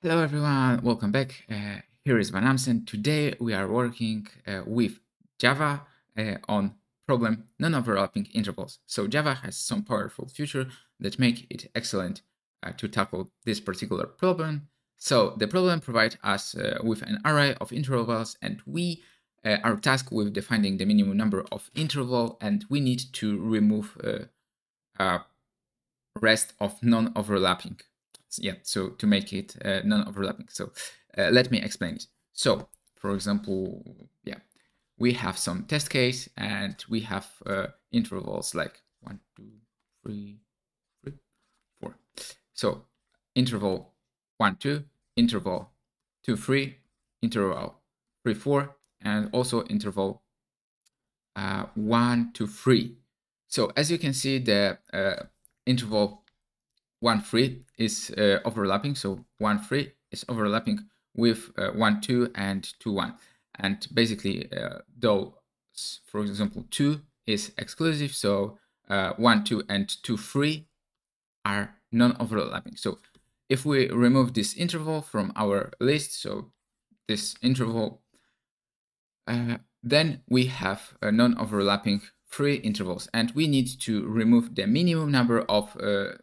Hello everyone, welcome back. Uh, here is Van Amsen. Today we are working uh, with Java uh, on problem non-overlapping intervals. So Java has some powerful feature that make it excellent uh, to tackle this particular problem. So the problem provides us uh, with an array of intervals and we uh, are tasked with defining the minimum number of interval and we need to remove rest of non-overlapping yeah, so to make it uh, non-overlapping. So uh, let me explain it. So for example, yeah, we have some test case and we have uh, intervals like one, two, three, three, four. So interval one, two, interval two, three, interval three, four, and also interval uh, one to three. So as you can see, the uh, interval one three is uh, overlapping. So one three is overlapping with uh, one two and two one. And basically, uh, those, for example, two is exclusive. So uh, one two and two three are non-overlapping. So if we remove this interval from our list, so this interval, uh, then we have non-overlapping three intervals, and we need to remove the minimum number of uh,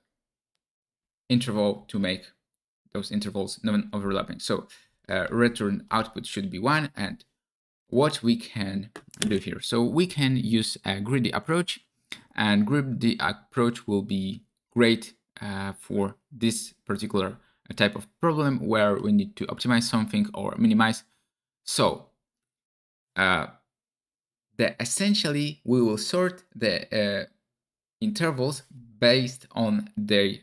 interval to make those intervals non-overlapping. So uh, return output should be one and what we can do here. So we can use a greedy approach and greedy approach will be great uh, for this particular type of problem where we need to optimize something or minimize. So uh, the essentially we will sort the uh, intervals based on their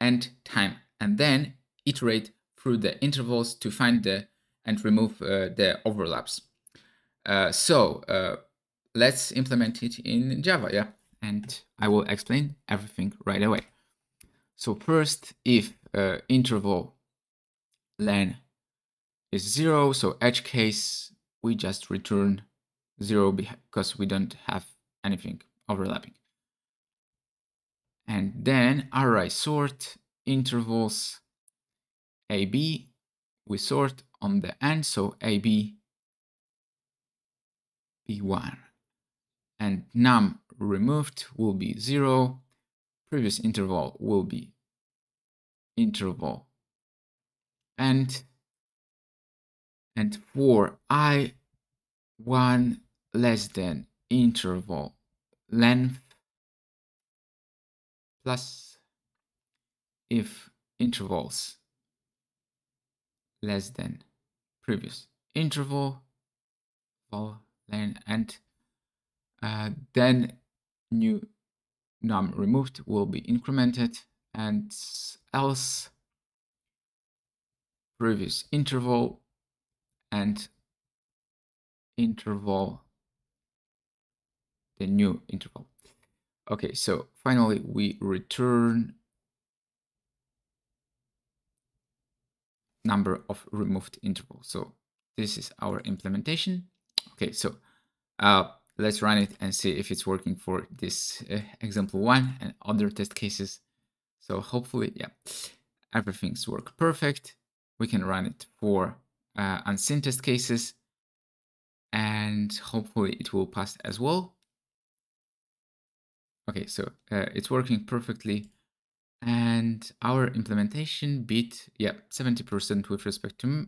end time and then iterate through the intervals to find the and remove uh, the overlaps. Uh, so uh, let's implement it in Java, yeah? And I will explain everything right away. So first, if uh, interval len is zero, so edge case, we just return zero because we don't have anything overlapping. And then array sort intervals AB, we sort on the end, so AB B1. And num removed will be 0, previous interval will be interval. And and for i 1 less than interval length plus if intervals less than previous interval then and uh, then new num removed will be incremented and else previous interval and interval the new interval Okay, so finally we return number of removed intervals. So this is our implementation. Okay, so uh, let's run it and see if it's working for this uh, example one and other test cases. So hopefully, yeah, everything's work perfect. We can run it for uh, unseen test cases and hopefully it will pass as well. Okay, so uh, it's working perfectly. And our implementation beat, yeah, 70% with respect to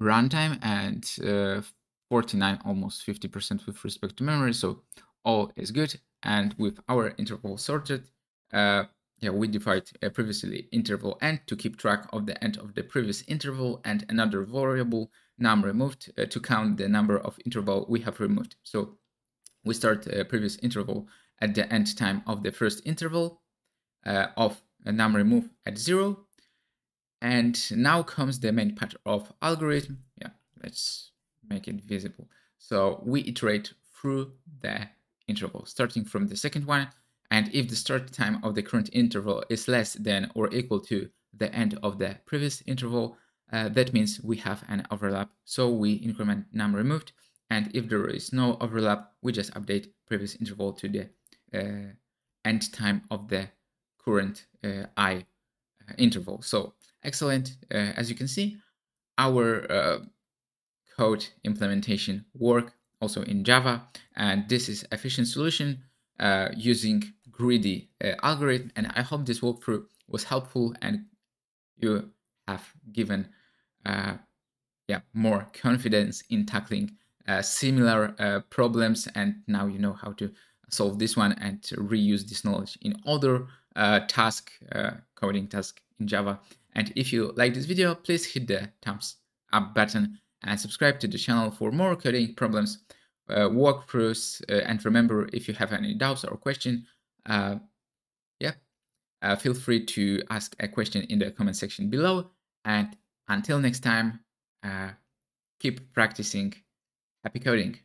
runtime and uh, 49, almost 50% with respect to memory. So all is good. And with our interval sorted, uh, yeah, we defined a previously interval end to keep track of the end of the previous interval and another variable num removed uh, to count the number of interval we have removed. So we start a previous interval at the end time of the first interval uh, of a num remove at zero. And now comes the main part of algorithm. Yeah, let's make it visible. So we iterate through the interval, starting from the second one. And if the start time of the current interval is less than or equal to the end of the previous interval, uh, that means we have an overlap. So we increment num removed and if there is no overlap, we just update previous interval to the end time of the current uh, i interval. So excellent. Uh, as you can see, our uh, code implementation work also in Java, and this is efficient solution uh, using greedy uh, algorithm. And I hope this walkthrough was helpful and you have given uh, yeah more confidence in tackling uh, similar uh, problems and now you know how to solve this one and reuse this knowledge in other uh, task uh, coding task in java and if you like this video please hit the thumbs up button and subscribe to the channel for more coding problems uh, walkthroughs and remember if you have any doubts or question yeah feel free to ask a question in the comment section below and until next time, uh, keep practicing. Happy coding.